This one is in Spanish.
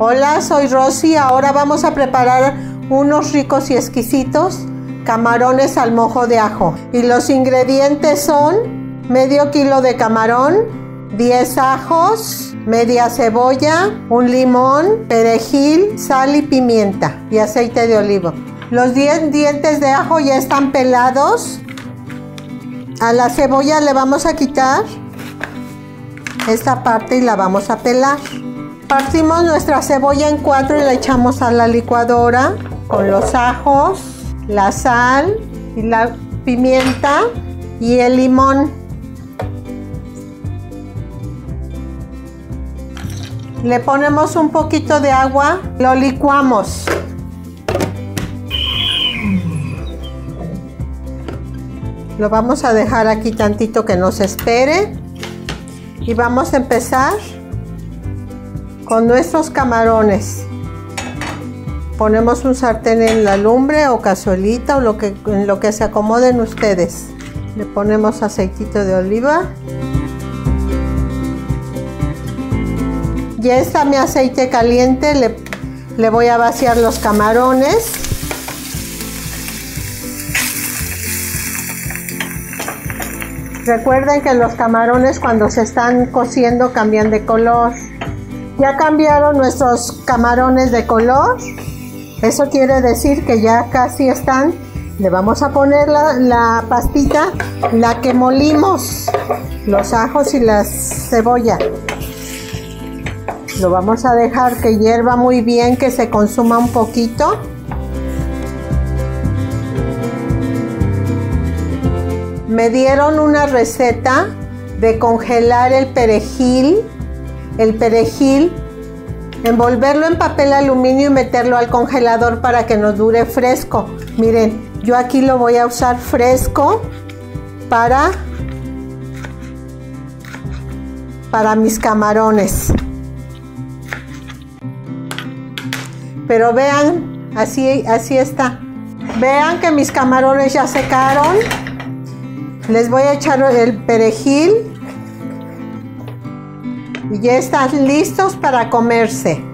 Hola, soy Rosy. Ahora vamos a preparar unos ricos y exquisitos camarones al mojo de ajo. Y los ingredientes son medio kilo de camarón, 10 ajos, media cebolla, un limón, perejil, sal y pimienta y aceite de olivo. Los 10 dientes de ajo ya están pelados. A la cebolla le vamos a quitar esta parte y la vamos a pelar. Partimos nuestra cebolla en cuatro y la echamos a la licuadora con los ajos, la sal y la pimienta y el limón. Le ponemos un poquito de agua, lo licuamos. Lo vamos a dejar aquí tantito que nos espere y vamos a empezar con nuestros camarones. Ponemos un sartén en la lumbre o cazuelita o lo que, en lo que se acomoden ustedes. Le ponemos aceitito de oliva. Ya está mi aceite caliente, le, le voy a vaciar los camarones. Recuerden que los camarones cuando se están cociendo cambian de color. Ya cambiaron nuestros camarones de color. Eso quiere decir que ya casi están. Le vamos a poner la, pastita, la que molimos, los ajos y la cebolla. Lo vamos a dejar que hierva muy bien, que se consuma un poquito. Me dieron una receta de congelar el perejil el perejil, envolverlo en papel aluminio y meterlo al congelador para que nos dure fresco. Miren, yo aquí lo voy a usar fresco para para mis camarones. Pero vean, así así está. Vean que mis camarones ya secaron. Les voy a echar el perejil y ya están listos para comerse.